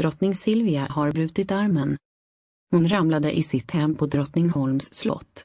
Drottning Silvia har brutit armen. Hon ramlade i sitt hem på Drottningholms slott.